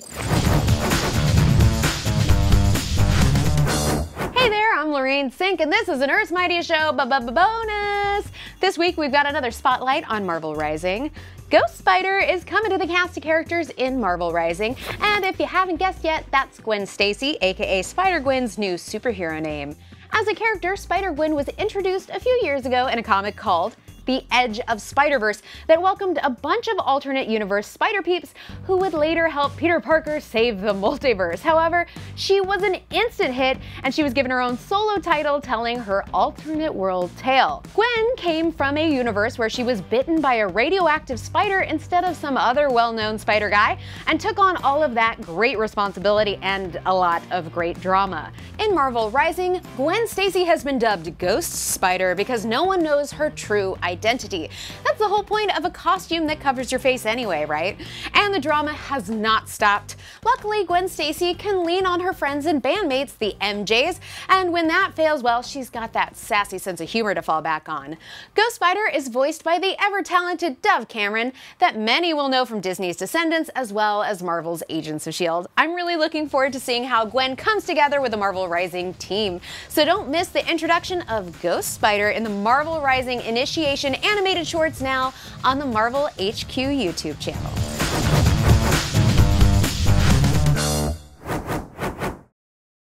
Hey there, I'm Lorraine Cink, and this is an Earth's Mightiest Show bonus. This week we've got another spotlight on Marvel Rising. Ghost Spider is coming to the cast of characters in Marvel Rising, and if you haven't guessed yet, that's Gwen Stacy, aka Spider-Gwen's new superhero name. As a character, Spider-Gwen was introduced a few years ago in a comic called the Edge of Spider-Verse that welcomed a bunch of alternate universe Spider Peeps who would later help Peter Parker save the multiverse. However, she was an instant hit and she was given her own solo title telling her alternate world tale. Gwen came from a universe where she was bitten by a radioactive spider instead of some other well-known spider guy and took on all of that great responsibility and a lot of great drama. In Marvel Rising, Gwen Stacy has been dubbed Ghost Spider because no one knows her true identity identity. That's the whole point of a costume that covers your face anyway, right? And the drama has not stopped. Luckily, Gwen Stacy can lean on her friends and bandmates, the MJs, and when that fails, well, she's got that sassy sense of humor to fall back on. Ghost Spider is voiced by the ever-talented Dove Cameron that many will know from Disney's Descendants as well as Marvel's Agents of S.H.I.E.L.D. I'm really looking forward to seeing how Gwen comes together with the Marvel Rising team. So don't miss the introduction of Ghost Spider in the Marvel Rising Initiation animated shorts now on the Marvel HQ YouTube channel.